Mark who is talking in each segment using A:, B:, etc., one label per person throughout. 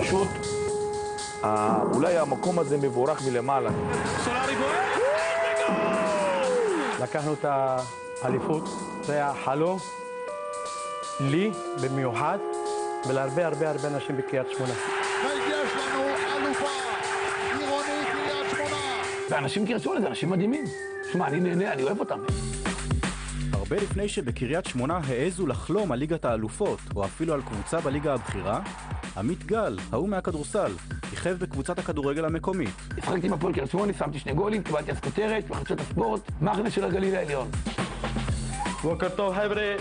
A: פשוט, אה, אולי המקום הזה מבורך מלמעלה.
B: סולארי בועט!
C: לקחנו את האליפות, זה היה חלום לי במיוחד ולהרבה הרבה הרבה אנשים בקריית שמונה.
D: ויש לנו אלופה, עירונית קריית שמונה.
E: ואנשים קריית שמונה זה אנשים מדהימים. שמע, אני נהנה, אני אוהב אותם.
F: הרבה לפני שבקריית שמונה העזו לחלום על ליגת האלופות, או אפילו על קבוצה בליגה הבכירה, עמית גל, ההוא מהכדורסל, כיכב בקבוצת הכדורגל המקומית.
E: השחקתי עם הפועל קריית שמונה, שמתי שני גולים, קיבלתי אז כותרת, בחדשות הספורט, מחנה של הגליל העליון.
C: בוקר טוב חבר'ה,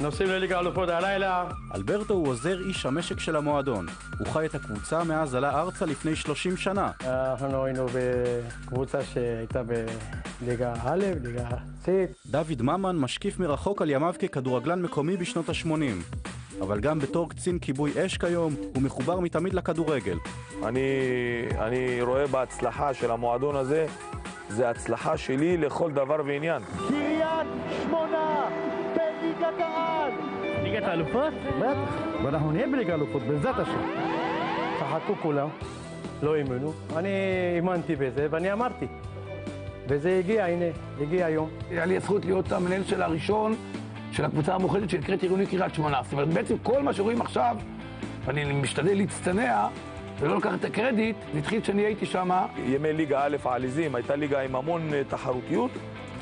C: נוסעים לליגה האלופות הלילה.
F: אלברטו הוא עוזר איש המשק של המועדון. הוא חי את הקבוצה מאז עלה ארצה לפני 30 שנה.
C: אנחנו היינו בקבוצה שהייתה בליגה א', ליגה ארצית.
F: דוד ממן משקיף מרחוק על ימיו ככדורגלן מקומי בשנות ה-80. אבל גם בתור קצין כיבוי אש כיום, הוא מחובר מתמיד לכדורגל.
A: אני, אני רואה בהצלחה של המועדון הזה, זה הצלחה שלי לכל דבר ועניין.
D: קריית שמונה בליגת העל.
C: ליגת האלופות? בטח. ואנחנו נהיה בליגה האלופות, בעזרת השם. צחקו כולם, לא האמינו. אני האמנתי בזה ואני אמרתי. וזה הגיע, הנה, הגיע היום.
E: היה לי הזכות להיות המנהל של הראשון של הקבוצה המאוחדת שנקראת עירוני קריית שמונה. זאת אומרת, בעצם כל מה שרואים עכשיו, ואני משתדל להצטנע ולא לקחת את הקרדיט, זה התחיל כשאני הייתי שם.
A: ימי ליגה א' העליזים, הייתה ליגה עם המון אה, תחרותיות,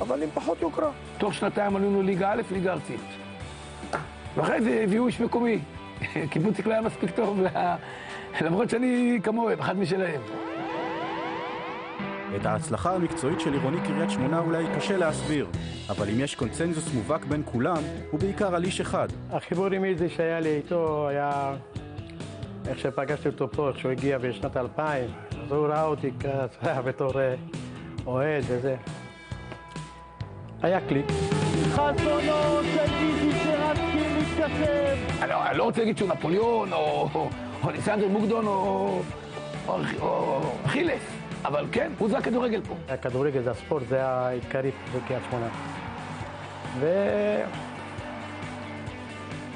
A: אבל עם פחות יוקרה.
E: תוך שנתיים עלינו ליגה א', ליגה ארצית. ואחרי זה הביאו איש מקומי. קיבוציק לא היה מספיק טוב, למרות שאני כמוהם, אחד משלהם.
F: את ההצלחה המקצועית של עירוני קריית שמונה אולי קשה להסביר, אבל אם יש קונצנזוס מובהק בין כולם, הוא בעיקר על איש אחד.
C: החיבור עם איזי שהיה לי איתו היה איך שפגשתי אותו פה, כשהוא הגיע בשנת 2000, אז הוא ראה אותי ככה בתור אה, אוהד וזה. היה קליק.
D: חזונו של איזי שרצקי מתכתב.
E: אני לא, לא רוצה להגיד שהוא נפוליאון, או, או, או ניסנדר מוקדון, או, או, או אכילס, אבל כן, הוא זה הכדורגל פה.
C: הכדורגל זה הספורט, זה העיקרי בקריית שמונה.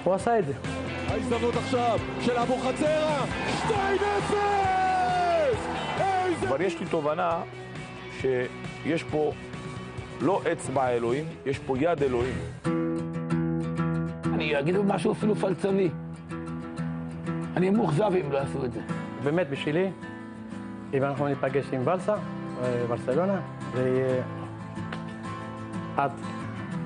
C: והוא עשה את זה.
D: ההזדמנות עכשיו של אבו חצרה, 2-0! איזה...
A: כבר יש לי תובנה שיש פה לא אצבע אלוהים, יש פה יד אלוהים.
E: אני אגיד משהו אפילו פלצני. אני אהיה מאוכזב אם לא יעשו את זה.
C: באמת בשבילי, אם אנחנו ניפגש עם ולסה, אה, ברצלונה, זה יהיה עד,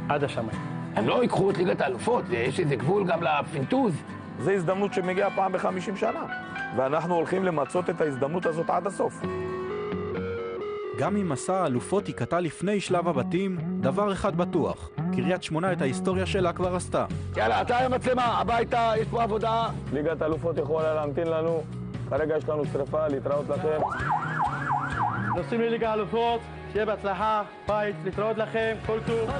C: עד השמיים.
E: הם לא ייקחו את ליגת האלופות, יש איזה גבול גם לפינטוז.
A: זו הזדמנות שמגיעה פעם בחמישים שנה, ואנחנו הולכים למצות את ההזדמנות הזאת עד הסוף.
F: גם אם מסע האלופות ייקטע לפני שלב הבתים, דבר אחד בטוח, קריית שמונה את ההיסטוריה שלה כבר עשתה.
E: יאללה, אתה עם המצלמה, הביתה, יש פה עבודה.
A: ליגת האלופות יכולה להמתין לנו, כרגע יש לנו שריפה, להתראות לכם.
C: נוסעים לליגה האלופות, שיהיה בהצלחה, בית, להתראות לכם, כל טוב.